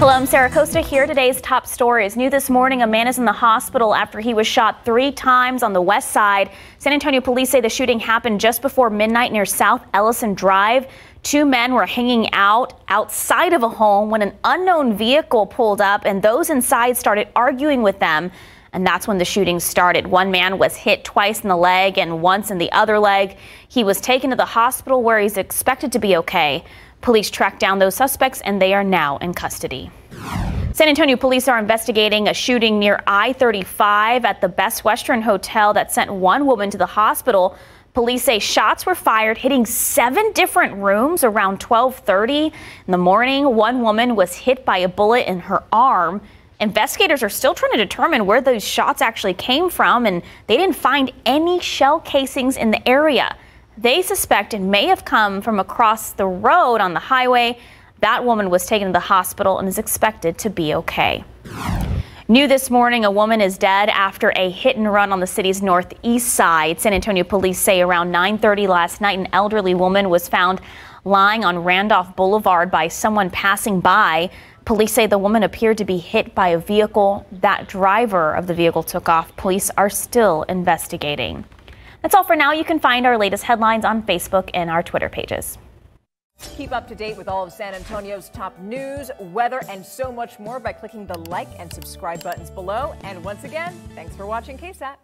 Hello, I'm Sarah Acosta here. Today's top stories. New this morning, a man is in the hospital after he was shot three times on the west side. San Antonio police say the shooting happened just before midnight near South Ellison Drive. Two men were hanging out outside of a home when an unknown vehicle pulled up and those inside started arguing with them. And that's when the shooting started. One man was hit twice in the leg and once in the other leg. He was taken to the hospital where he's expected to be okay. Police tracked down those suspects and they are now in custody. San Antonio police are investigating a shooting near I-35 at the Best Western Hotel that sent one woman to the hospital. Police say shots were fired hitting seven different rooms around 1230 in the morning. One woman was hit by a bullet in her arm. Investigators are still trying to determine where those shots actually came from and they didn't find any shell casings in the area. They suspect it may have come from across the road on the highway. That woman was taken to the hospital and is expected to be okay. New this morning, a woman is dead after a hit and run on the city's northeast side. San Antonio police say around 9:30 last night, an elderly woman was found lying on Randolph Boulevard by someone passing by. Police say the woman appeared to be hit by a vehicle. That driver of the vehicle took off. Police are still investigating. That's all for now. You can find our latest headlines on Facebook and our Twitter pages. Keep up to date with all of San Antonio's top news, weather, and so much more by clicking the like and subscribe buttons below. And once again, thanks for watching KSAT.